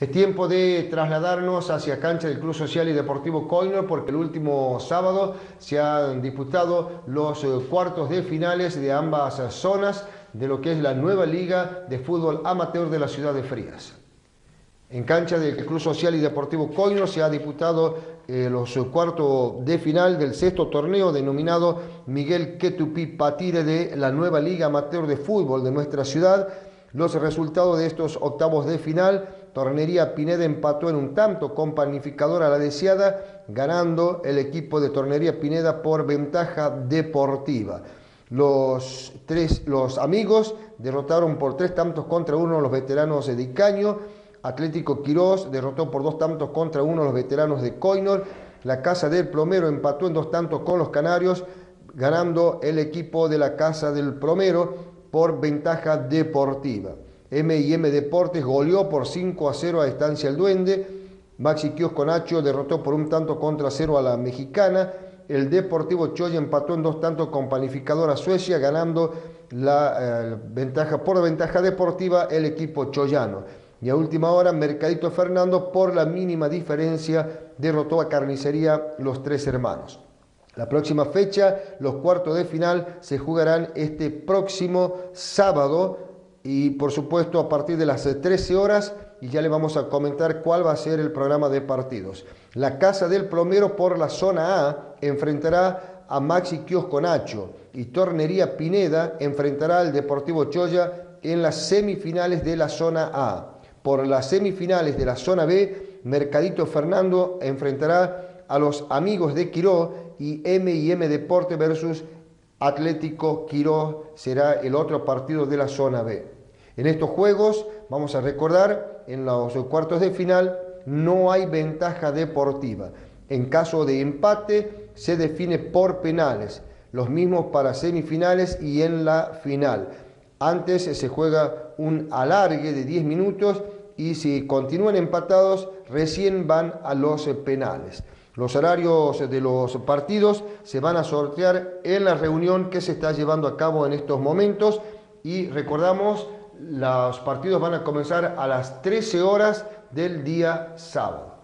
Es tiempo de trasladarnos hacia cancha del Club Social y Deportivo Coino porque el último sábado se han disputado los eh, cuartos de finales de ambas zonas de lo que es la nueva liga de fútbol amateur de la ciudad de Frías. En cancha del Club Social y Deportivo Coino se ha disputado eh, los cuartos de final del sexto torneo denominado Miguel Ketupi Patire de la nueva liga amateur de fútbol de nuestra ciudad. Los resultados de estos octavos de final Tornería Pineda empató en un tanto con Panificadora la deseada, ganando el equipo de Tornería Pineda por ventaja deportiva. Los, tres, los amigos derrotaron por tres tantos contra uno los veteranos de Dicaño. Atlético Quirós derrotó por dos tantos contra uno los veteranos de Coinor. La Casa del Plomero empató en dos tantos con los Canarios, ganando el equipo de la Casa del Plomero por ventaja deportiva. M&M Deportes goleó por 5 a 0 a Estancia El Duende. Maxi Kiosco Nacho derrotó por un tanto contra cero a la mexicana. El Deportivo Choya empató en dos tantos con Panificadora Suecia, ganando la eh, ventaja por ventaja deportiva el equipo choyano. Y a última hora, Mercadito Fernando, por la mínima diferencia, derrotó a Carnicería Los Tres Hermanos. La próxima fecha, los cuartos de final, se jugarán este próximo sábado y por supuesto a partir de las 13 horas y ya le vamos a comentar cuál va a ser el programa de partidos. La Casa del Plomero por la zona A enfrentará a Maxi Kiosco Nacho y Tornería Pineda enfrentará al Deportivo Choya en las semifinales de la zona A. Por las semifinales de la zona B, Mercadito Fernando enfrentará a los amigos de Quiró y M&M Deporte versus Atlético Quiró será el otro partido de la zona B. En estos juegos, vamos a recordar, en los cuartos de final no hay ventaja deportiva. En caso de empate, se define por penales, los mismos para semifinales y en la final. Antes se juega un alargue de 10 minutos y si continúan empatados, recién van a los penales. Los horarios de los partidos se van a sortear en la reunión que se está llevando a cabo en estos momentos y recordamos los partidos van a comenzar a las 13 horas del día sábado.